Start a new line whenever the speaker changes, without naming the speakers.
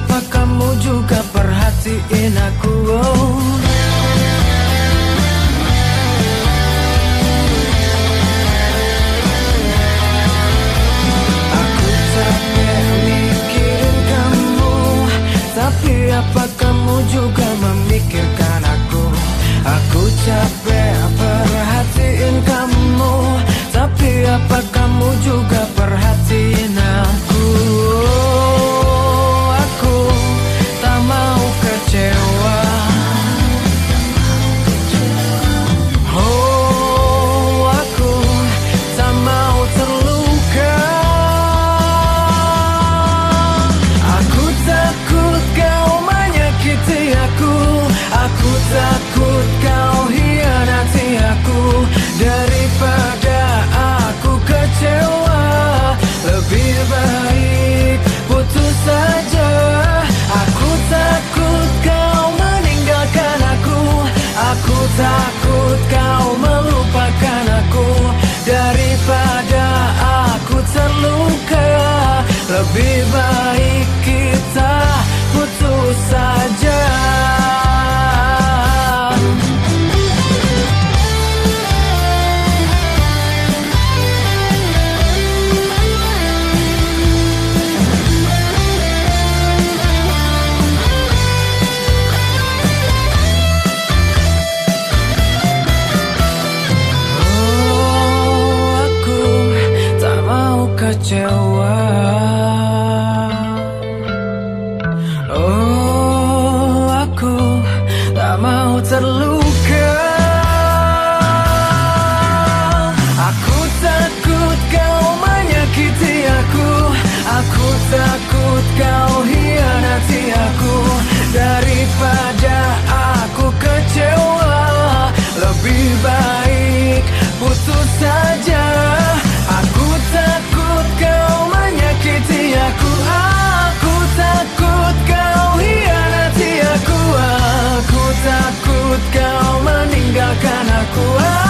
Apa kamu juga perhatiin aku. Aku capek mikirin kamu Tapi apa kamu juga memikirkan aku Aku capek perhatiin kamu Tapi apa kamu juga aku Aku takut kau hianati aku. Daripada aku kecewa Lebih baik putus saja. Aku takut kau meninggalkan aku. Aku takut kau melupakan aku. Daripada aku terluka Lebih baik kita putus saja. kecewa. Oh aku tak mau terluka. Aku takut kau menyakiti aku. Aku takut kau hianati aku. Karena aku